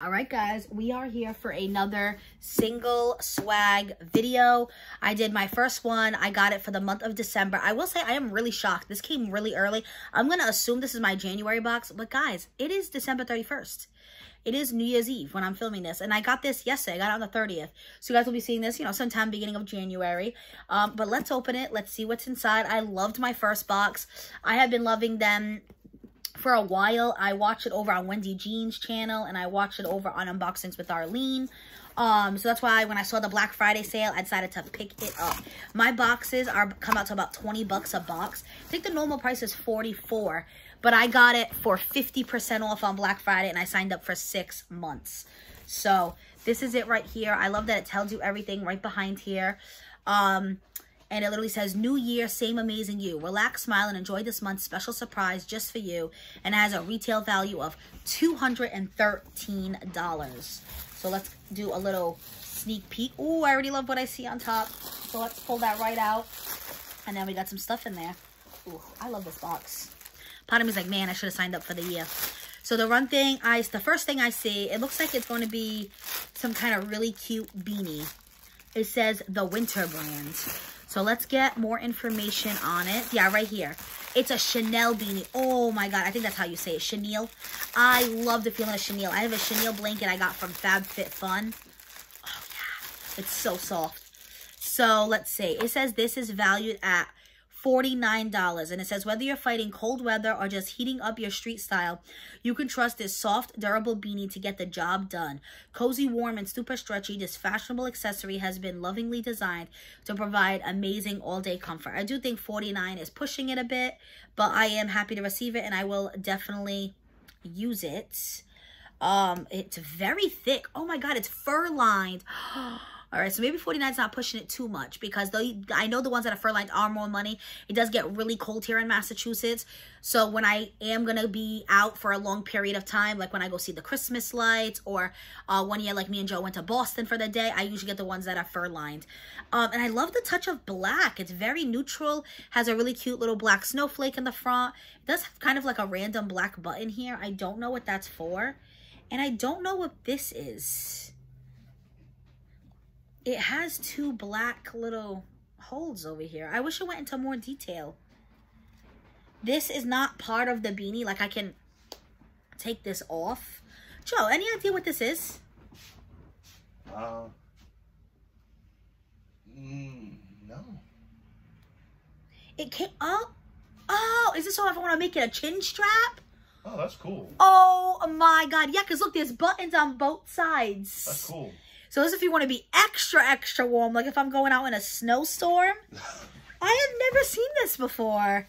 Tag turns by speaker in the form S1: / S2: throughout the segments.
S1: All right, guys, we are here for another single swag video. I did my first one. I got it for the month of December. I will say I am really shocked. This came really early. I'm going to assume this is my January box, but guys, it is December 31st. It is New Year's Eve when I'm filming this, and I got this yesterday. I got it on the 30th. So you guys will be seeing this, you know, sometime beginning of January. Um, but let's open it. Let's see what's inside. I loved my first box. I have been loving them for a while. I watch it over on Wendy Jean's channel, and I watch it over on Unboxings with Arlene. Um, so that's why when I saw the Black Friday sale, I decided to pick it up. My boxes are come out to about 20 bucks a box. I think the normal price is 44, but I got it for 50% off on Black Friday, and I signed up for six months. So this is it right here. I love that it tells you everything right behind here. Um, and it literally says new year same amazing you. Relax smile and enjoy this month's special surprise just for you and it has a retail value of $213 so let's do a little sneak peek. Oh i already love what i see on top. So let's pull that right out. And then we got some stuff in there. Ooh, i love this box. Part of me is like man i should have signed up for the year. So the run thing i the first thing i see it looks like it's going to be some kind of really cute beanie. It says the winter brand so let's get more information on it. Yeah, right here. It's a Chanel beanie. Oh my god, I think that's how you say it. Chenille. I love the feeling of chenille. I have a chenille blanket I got from FabFitFun. Oh yeah, it's so soft. So let's see. It says this is valued at $49. And it says, whether you're fighting cold weather or just heating up your street style, you can trust this soft, durable beanie to get the job done. Cozy, warm, and super stretchy, this fashionable accessory has been lovingly designed to provide amazing all-day comfort. I do think 49 is pushing it a bit, but I am happy to receive it, and I will definitely use it. Um, It's very thick. Oh my God, it's fur-lined. All right, so maybe 49 is not pushing it too much because though I know the ones that are fur lined are more money, it does get really cold here in Massachusetts. So when I am going to be out for a long period of time, like when I go see the Christmas lights or uh, one year like me and Joe went to Boston for the day, I usually get the ones that are fur lined. Um, and I love the touch of black. It's very neutral, has a really cute little black snowflake in the front. It does have kind of like a random black button here. I don't know what that's for. And I don't know what this is it has two black little holes over here. I wish it went into more detail. This is not part of the beanie. Like, I can take this off. Joe, any idea what this is?
S2: Uh, mm, no.
S1: It can't... Oh, oh, is this so I want to make it a chin strap?
S2: Oh, that's cool.
S1: Oh, my God. Yeah, because look, there's buttons on both sides.
S2: That's cool.
S1: So this if you want to be extra, extra warm, like if I'm going out in a snowstorm. I have never seen this before.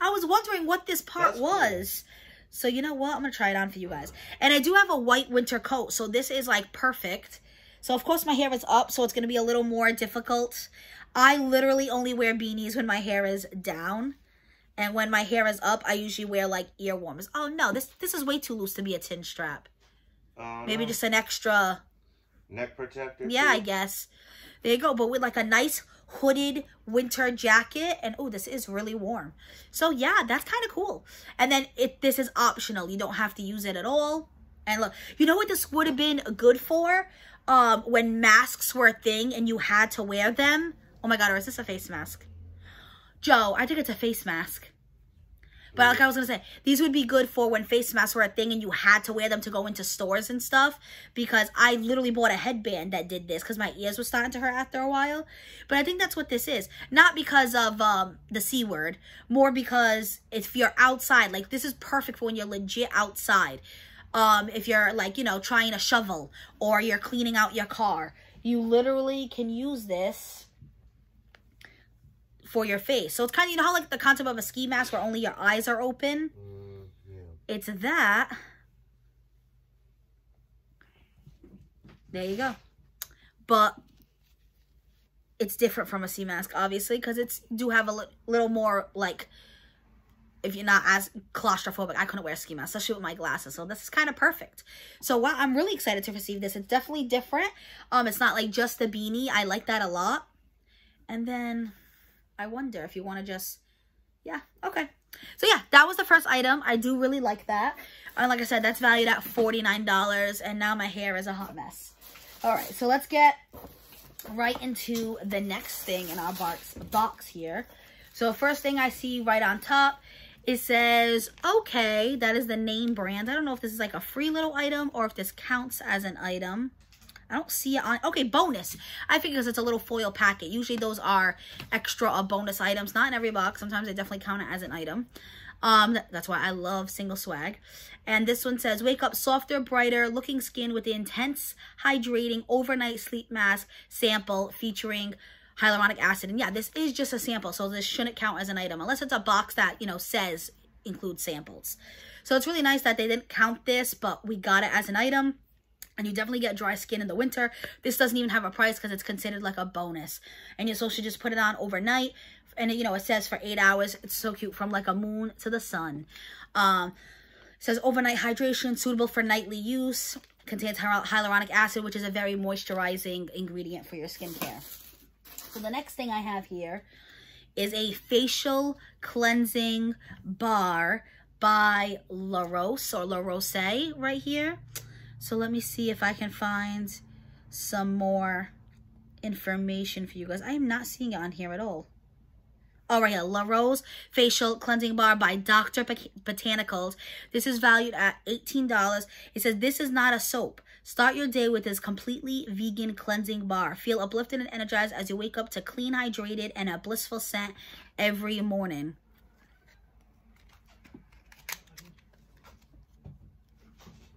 S1: I was wondering what this part That's was. Cool. So you know what? I'm going to try it on for you guys. And I do have a white winter coat, so this is like perfect. So of course my hair is up, so it's going to be a little more difficult. I literally only wear beanies when my hair is down. And when my hair is up, I usually wear like ear warmers. Oh no, this this is way too loose to be a tin strap. Uh, Maybe just an extra
S2: neck protector.
S1: Yeah, too? I guess. There you go. But with like a nice hooded winter jacket. And oh, this is really warm. So yeah, that's kind of cool. And then it this is optional. You don't have to use it at all. And look, you know what this would have been good for? Um, when masks were a thing and you had to wear them. Oh my God, or is this a face mask? Joe, I think it's a face mask. But like I was gonna say, these would be good for when face masks were a thing and you had to wear them to go into stores and stuff. Because I literally bought a headband that did this because my ears were starting to hurt after a while. But I think that's what this is. Not because of um, the C word, more because if you're outside, like this is perfect for when you're legit outside. Um, if you're like, you know, trying a shovel or you're cleaning out your car, you literally can use this for your face. So it's kind of, you know how like the concept of a ski mask where only your eyes are open? Mm, yeah. It's that. There you go. But it's different from a ski mask, obviously, because it's do have a li little more, like, if you're not as claustrophobic, I couldn't wear a ski mask, especially with my glasses. So this is kind of perfect. So wow, I'm really excited to receive this. It's definitely different. Um, It's not like just the beanie. I like that a lot. And then I wonder if you want to just Yeah, okay. So yeah, that was the first item. I do really like that. And like I said, that's valued at $49. And now my hair is a hot mess. All right, so let's get right into the next thing in our box, box here. So first thing I see right on top, it says, okay, that is the name brand. I don't know if this is like a free little item or if this counts as an item. I don't see it on, okay, bonus. I think because it's a little foil packet. Usually those are extra or bonus items. Not in every box. Sometimes they definitely count it as an item. Um, that's why I love single swag. And this one says, wake up softer, brighter looking skin with the intense, hydrating, overnight sleep mask sample featuring hyaluronic acid. And yeah, this is just a sample, so this shouldn't count as an item unless it's a box that, you know, says include samples. So it's really nice that they didn't count this, but we got it as an item and you definitely get dry skin in the winter. This doesn't even have a price because it's considered like a bonus. And you're supposed to just put it on overnight. And, you know, it says for eight hours. It's so cute. From like a moon to the sun. Um, says overnight hydration, suitable for nightly use. Contains hyaluronic acid, which is a very moisturizing ingredient for your skincare. So the next thing I have here is a facial cleansing bar by La Rose or La Rose right here. So let me see if I can find some more information for you guys. I am not seeing it on here at all. All right. La Rose Facial Cleansing Bar by Dr. Botanicals. This is valued at $18. It says, this is not a soap. Start your day with this completely vegan cleansing bar. Feel uplifted and energized as you wake up to clean, hydrated, and a blissful scent every morning.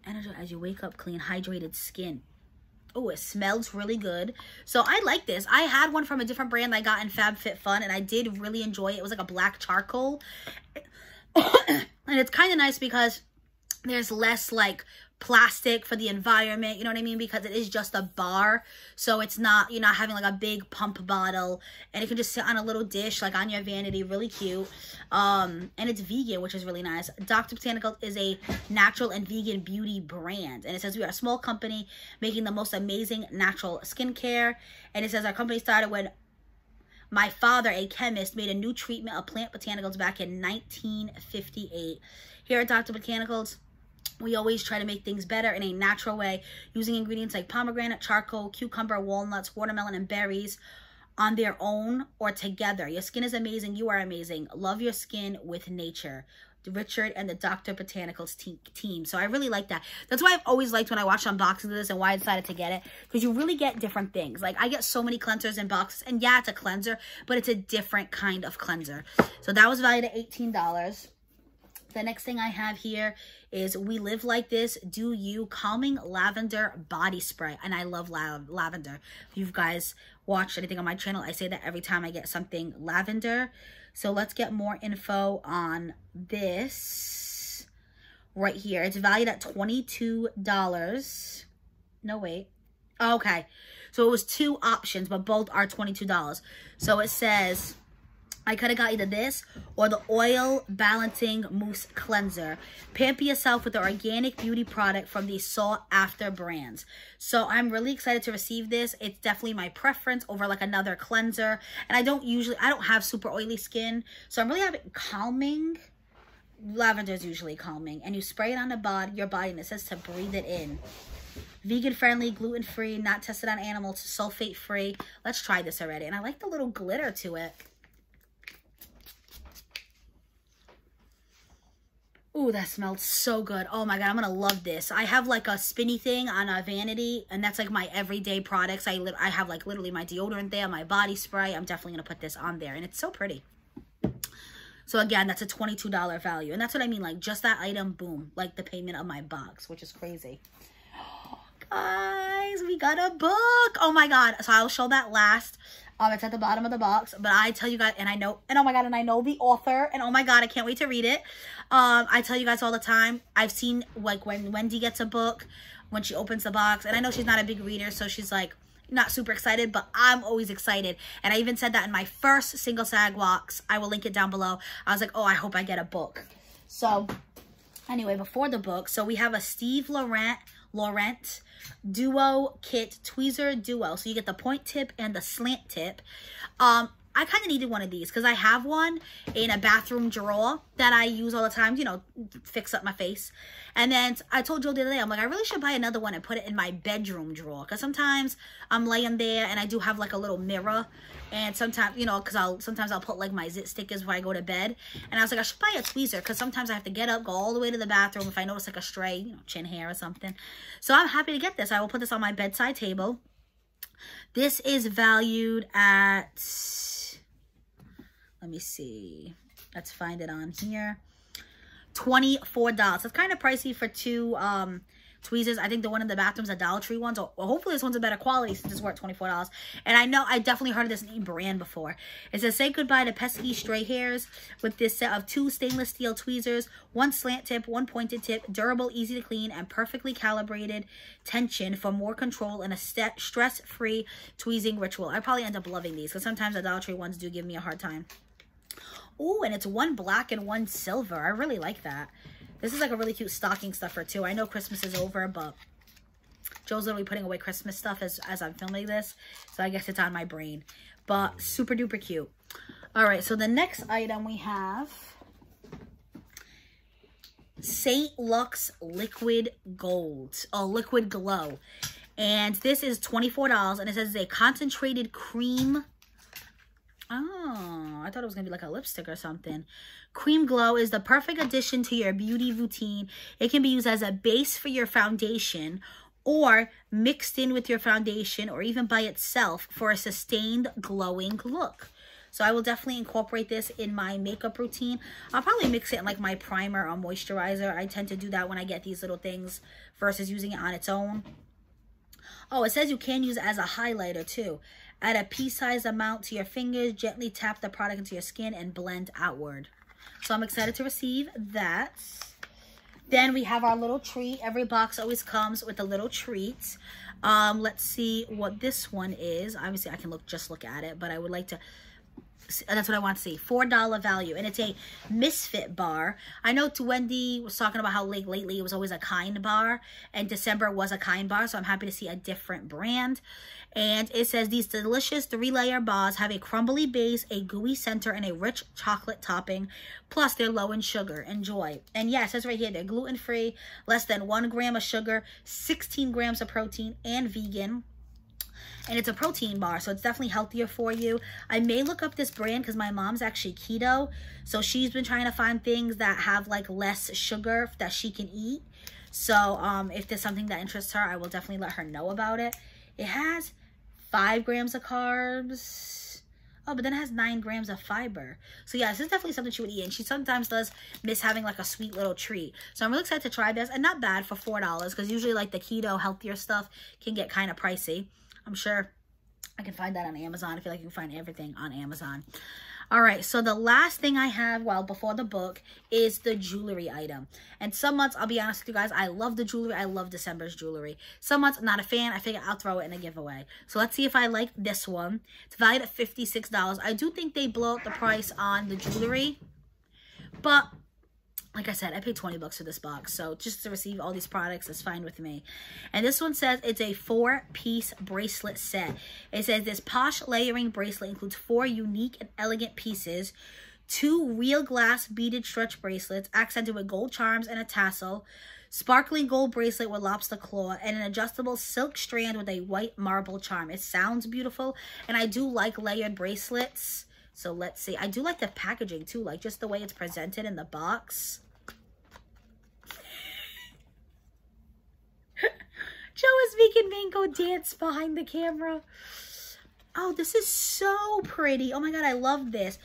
S1: As you wake up, clean, hydrated skin. Oh, it smells really good. So I like this. I had one from a different brand I got in FabFitFun, and I did really enjoy it. It was like a black charcoal. and it's kind of nice because there's less like plastic for the environment, you know what I mean? Because it is just a bar. So it's not, you're not having like a big pump bottle. And it can just sit on a little dish, like on your vanity, really cute. Um, and it's vegan, which is really nice. Dr. botanicals is a natural and vegan beauty brand. And it says we are a small company making the most amazing natural skincare. And it says our company started when my father, a chemist, made a new treatment of plant botanicals back in 1958. Here at Dr. Botanicals, we always try to make things better in a natural way using ingredients like pomegranate, charcoal, cucumber, walnuts, watermelon, and berries on their own or together. Your skin is amazing. You are amazing. Love your skin with nature. Richard and the Dr. Botanicals te team. So I really like that. That's why I've always liked when I watch unboxings of this and why I decided to get it. Because you really get different things. Like I get so many cleansers in boxes. And yeah, it's a cleanser, but it's a different kind of cleanser. So that was valued at $18. The next thing I have here is We Live Like This, Do You Calming Lavender Body Spray. And I love la lavender. If you guys watched anything on my channel, I say that every time I get something lavender. So let's get more info on this right here. It's valued at $22. No, wait. Oh, okay. So it was two options, but both are $22. So it says I could have got either this or the Oil Balancing Mousse Cleanser. Pamper yourself with the organic beauty product from the Sought After brands. So I'm really excited to receive this. It's definitely my preference over like another cleanser. And I don't usually, I don't have super oily skin. So I'm really having calming. Lavender is usually calming. And you spray it on the body, your body and it says to breathe it in vegan friendly, gluten free, not tested on animals, sulfate free. Let's try this already. And I like the little glitter to it. Ooh, that smells so good. Oh my God, I'm to love this. I have like a spinny thing on a vanity and that's like my everyday products. I, I have like literally my deodorant there, my body spray. I'm definitely to put this on there and it's so pretty. So again, that's a $22 value. And that's what I mean, like just that item, boom, like the payment of my box, which is crazy. Guys, we got a book. Oh my God. So I'll show that last. Um, it's at the bottom of the box, but I tell you guys, and I know, and oh my God, and I know the author, and oh my God, I can't wait to read it. Um, I tell you guys all the time, I've seen, like, when Wendy gets a book, when she opens the box, and I know she's not a big reader, so she's like, not super excited, but I'm always excited. And I even said that in my first single swag box. I will link it down below. I was like, oh, I hope I get a book. So, anyway, before the book, so we have a Steve Laurent Laurent Duo Kit Tweezer Duo. So you get the point tip and the slant tip. Um, I kind of needed one of these because I have one in a bathroom drawer that I use all the time, you know, fix up my face. And then I told Joe the other day, I'm like, I really should buy another one and put it in my bedroom drawer because sometimes I'm laying there and I do have like a little mirror. And sometimes, you know, because I'll sometimes I'll put like my zit stickers before I go to bed. And I was like, I should buy a tweezer because sometimes I have to get up, go all the way to the bathroom if I notice like a stray, you know, chin hair or something. So I'm happy to get this. I will put this on my bedside table. This is valued at let me see. Let's find it on here. $24. It's kind of pricey for two um, tweezers. I think the one in the bathroom's a Dollar Tree one. So hopefully this one's a better quality since it's worth $24. And I know I definitely heard of this name brand before. It says, say goodbye to pesky stray hairs with this set of two stainless steel tweezers, one slant tip, one pointed tip, durable, easy to clean, and perfectly calibrated tension for more control and a stress-free tweezing ritual. I probably end up loving these because sometimes the Dollar Tree ones do give me a hard time. Oh, and it's one black and one silver. I really like that. This is like a really cute stocking stuffer too. I know Christmas is over, but Joe's literally putting away Christmas stuff as, as I'm filming this. So I guess it's on my brain. But super duper cute. All right, so the next item we have St. Lux Liquid Gold. Oh, Liquid Glow. And this is $24 and it says it's a concentrated cream Oh, I thought it was going to be like a lipstick or something. Cream Glow is the perfect addition to your beauty routine. It can be used as a base for your foundation or mixed in with your foundation or even by itself for a sustained glowing look. So I will definitely incorporate this in my makeup routine. I'll probably mix it in like my primer or moisturizer. I tend to do that when I get these little things versus using it on its own. Oh, it says you can use it as a highlighter too. Add a pea-sized amount to your fingers. Gently tap the product into your skin and blend outward. So I'm excited to receive that. Then we have our little treat. Every box always comes with a little treat. Um, let's see what this one is. Obviously, I can look just look at it, but I would like to that's what I want to see. $4 value. And it's a Misfit bar. I know to Wendy was talking about how late lately it was always a Kind bar. And December was a Kind bar. So I'm happy to see a different brand. And it says these delicious three-layer bars have a crumbly base, a gooey center, and a rich chocolate topping. Plus, they're low in sugar. Enjoy. And yes, yeah, it says right here, they're gluten-free, less than one gram of sugar, 16 grams of protein, and vegan and it's a protein bar so it's definitely healthier for you i may look up this brand because my mom's actually keto so she's been trying to find things that have like less sugar that she can eat so um if there's something that interests her i will definitely let her know about it it has five grams of carbs Oh, but then it has nine grams of fiber. So yeah, this is definitely something she would eat. And she sometimes does miss having like a sweet little treat. So I'm really excited to try this. And not bad for $4 because usually like the keto healthier stuff can get kind of pricey. I'm sure I can find that on Amazon. I feel like you can find everything on Amazon. All right, so the last thing I have, well, before the book, is the jewelry item. And some months, I'll be honest with you guys, I love the jewelry. I love December's jewelry. Some months, I'm not a fan. I figure I'll throw it in a giveaway. So let's see if I like this one. It's valued at $56. I do think they blow up the price on the jewelry. But like I said, I paid 20 bucks for this box. So just to receive all these products is fine with me. And this one says it's a four-piece bracelet set. It says this posh layering bracelet includes four unique and elegant pieces, two real glass beaded stretch bracelets accented with gold charms and a tassel, sparkling gold bracelet with lobster claw, and an adjustable silk strand with a white marble charm. It sounds beautiful, and I do like layered bracelets. So let's see. I do like the packaging too, like just the way it's presented in the box. Joe is making Mango dance behind the camera. Oh, this is so pretty. Oh my God, I love this.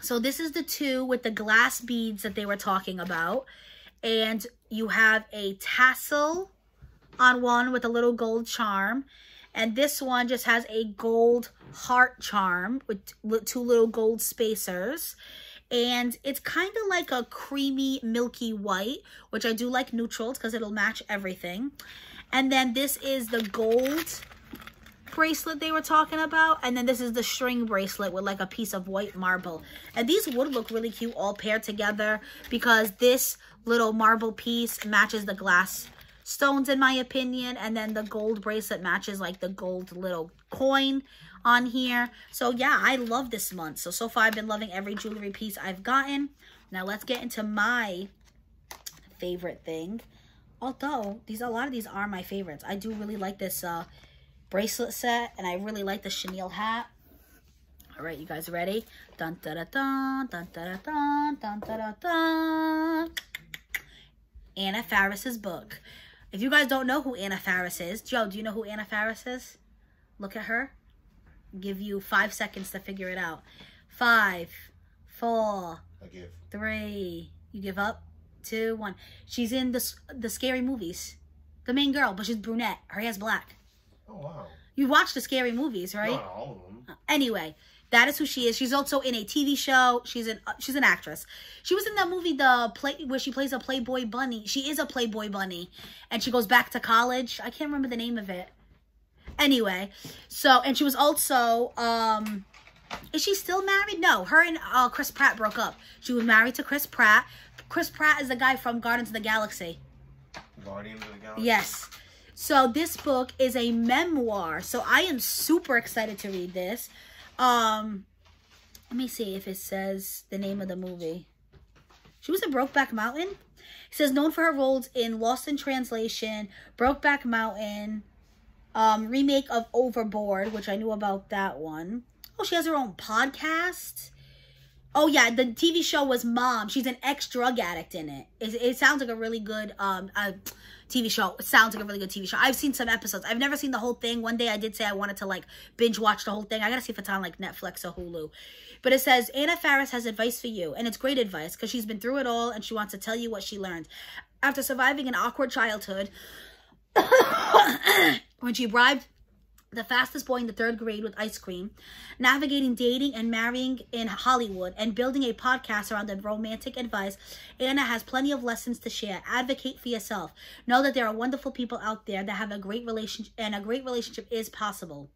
S1: So this is the two with the glass beads that they were talking about. And you have a tassel on one with a little gold charm. And this one just has a gold heart charm with two little gold spacers. And it's kind of like a creamy, milky white, which I do like neutrals because it'll match everything. And then this is the gold bracelet they were talking about. And then this is the string bracelet with like a piece of white marble. And these would look really cute all paired together because this little marble piece matches the glass stones in my opinion. And then the gold bracelet matches like the gold little coin on here. So yeah, I love this month. So, so far I've been loving every jewelry piece I've gotten. Now let's get into my favorite thing. Although, these a lot of these are my favorites. I do really like this uh, bracelet set. And I really like the chenille hat. All right, you guys ready? Dun da da dun, dun da da dun, dun da da dun. Anna Faris's book. If you guys don't know who Anna Faris is, Joe, do you know who Anna Faris is? Look at her. Give you five seconds to figure it out. Five, four,
S2: I give.
S1: three. You give up. Two, one. She's in the the scary movies. The main girl, but she's brunette. Her hair's black.
S2: Oh wow.
S1: You watch the scary movies, right?
S2: Not all of them.
S1: Anyway, that is who she is. She's also in a TV show. She's an uh, she's an actress. She was in that movie, the play where she plays a Playboy bunny. She is a Playboy bunny, and she goes back to college. I can't remember the name of it. Anyway, so and she was also um, is she still married? No, her and uh, Chris Pratt broke up. She was married to Chris Pratt. Chris Pratt is the guy from Guardians of the Galaxy.
S2: Guardians of the Galaxy.
S1: Yes. So this book is a memoir. So I am super excited to read this. Um let me see if it says the name of the movie. She was in Brokeback Mountain. It says known for her roles in Lost in Translation, Brokeback Mountain, um, remake of Overboard, which I knew about that one. Oh, she has her own podcast. Oh yeah, the TV show was Mom. She's an ex drug addict in it. it. It sounds like a really good um uh, TV show. It sounds like a really good TV show. I've seen some episodes. I've never seen the whole thing. One day I did say I wanted to like binge watch the whole thing. I gotta see if it's on like Netflix or Hulu. But it says Anna Faris has advice for you, and it's great advice because she's been through it all and she wants to tell you what she learned after surviving an awkward childhood. when she bribed the fastest boy in the third grade with ice cream, navigating dating and marrying in Hollywood, and building a podcast around the romantic advice, Anna has plenty of lessons to share. Advocate for yourself. Know that there are wonderful people out there that have a great relationship, and a great relationship is possible.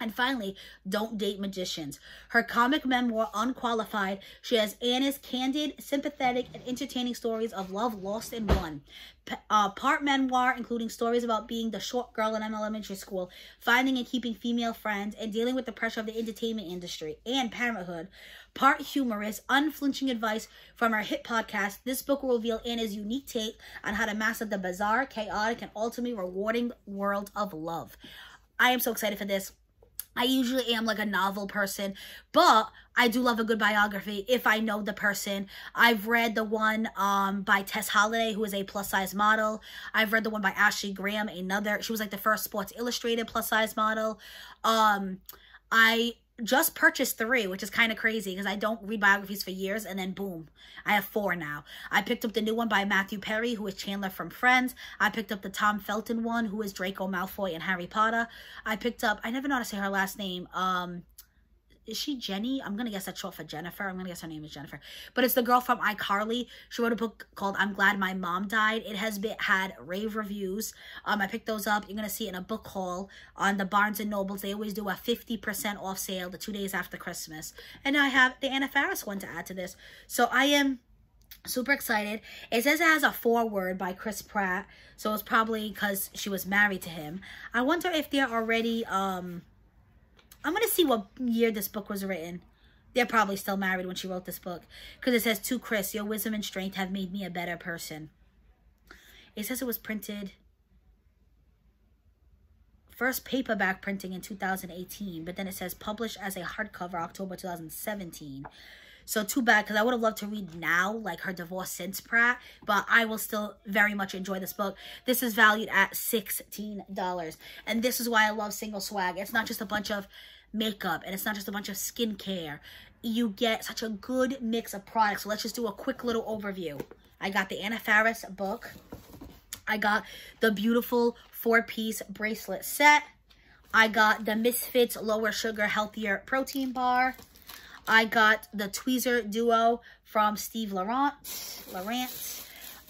S1: And finally, don't date magicians. Her comic memoir, Unqualified, shares Anna's candid, sympathetic, and entertaining stories of love lost and won. P- uh, part memoir, including stories about being the short girl in elementary school, finding and keeping female friends, and dealing with the pressure of the entertainment industry and parenthood. Part humorous, unflinching advice from her hit podcast. This book will reveal Anna's unique take on how to master the bizarre, chaotic, and ultimately rewarding world of love. I am so excited for this. I usually am like a novel person, but I do love a good biography if I know the person. I've read the one um, by Tess Holliday, who is a plus size model. I've read the one by Ashley Graham, another. She was like the first Sports Illustrated plus size model. Um, I just purchased three, which is kind of crazy because I don't read biographies for years, and then boom, I have four now. I picked up the new one by Matthew Perry, who is Chandler from Friends. I picked up the Tom Felton one, who is Draco Malfoy in Harry Potter. I picked up, I never know how to say her last name, um, is she Jenny? I'm gonna guess that's short for Jennifer. I'm gonna guess her name is Jennifer. But it's the girl from iCarly. She wrote a book called I'm Glad My Mom Died. It has been had rave reviews. Um, I picked those up. You're gonna see it in a book haul on the Barnes and Nobles. They always do a 50% off sale the two days after Christmas. And I have the Anna Faris one to add to this. So I am super excited. It says it has a foreword by Chris Pratt. So it's probably because she was married to him. I wonder if they're already um I'm going to see what year this book was written. They're probably still married when she wrote this book. Because it says, To Chris, your wisdom and strength have made me a better person. It says it was printed... First paperback printing in 2018. But then it says published as a hardcover October 2017. So too bad because I would have loved to read now, like her divorce since Pratt, but I will still very much enjoy this book. This is valued at $16. And this is why I love single swag. It's not just a bunch of makeup and it's not just a bunch of skincare. You get such a good mix of products. So let's just do a quick little overview. I got the Anna Faris book. I got the beautiful four-piece bracelet set. I got the Misfits Lower Sugar Healthier Protein Bar. I got the Tweezer Duo from Steve Laurent. Laurent.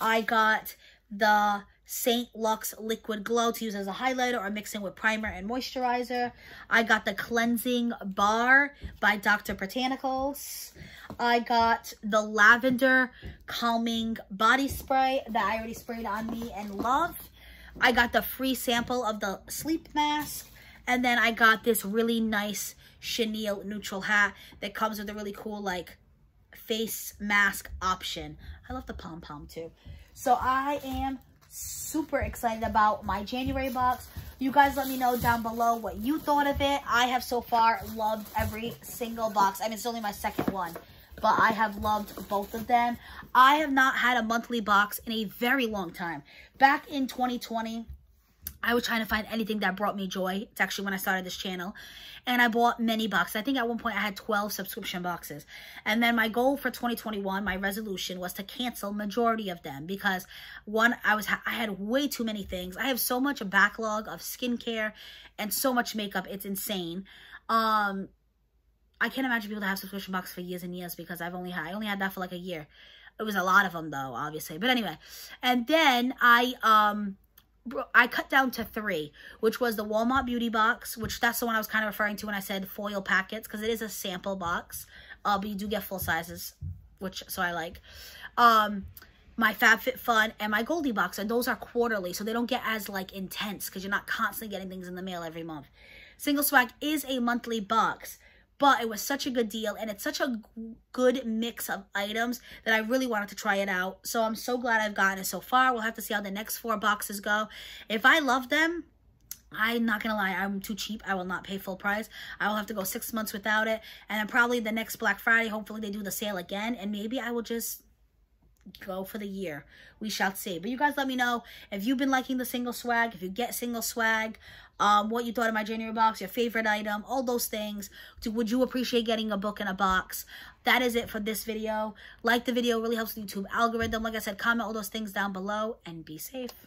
S1: I got the St. Lux Liquid Glow to use as a highlighter or mixing with primer and moisturizer. I got the Cleansing Bar by Dr. Botanicals. I got the Lavender Calming Body Spray that I already sprayed on me and love. I got the free sample of the sleep mask. And then I got this really nice chenille neutral hat that comes with a really cool like face mask option. I love the pom-pom too. So I am super excited about my January box. You guys let me know down below what you thought of it. I have so far loved every single box. I mean, it's only my second one, but I have loved both of them. I have not had a monthly box in a very long time. Back in 2020, I was trying to find anything that brought me joy. It's actually when I started this channel. And I bought many boxes. I think at one point I had 12 subscription boxes. And then my goal for 2021, my resolution was to cancel majority of them because one, I was I had way too many things. I have so much backlog of skincare and so much makeup. It's insane. Um, I can't imagine people that have subscription boxes for years and years because I've only had I only had that for like a year. It was a lot of them though, obviously. But anyway, and then I um I cut down to three, which was the Walmart Beauty Box, which that's the one I was kind of referring to when I said foil packets, because it is a sample box. Uh, but you do get full sizes, which, so I like. Um, my FabFitFun and my Goldie Box, and those are quarterly, so they don't get as, like, intense, because you're not constantly getting things in the mail every month. Single Swag is a monthly box, but it was such a good deal and it's such a good mix of items that I really wanted to try it out. So I'm so glad I've gotten it so far. We'll have to see how the next four boxes go. If I love them, I'm not gonna lie, I'm too cheap. I will not pay full price. I will have to go six months without it. And then probably the next Black Friday, hopefully they do the sale again. And maybe I will just go for the year. We shall see. But you guys let me know if you've been liking the single swag, if you get single swag, um, what you thought of my January box, your favorite item, all those things. Would you appreciate getting a book in a box? That is it for this video. Like the video, really helps the YouTube algorithm. Like I said, comment all those things down below and be safe.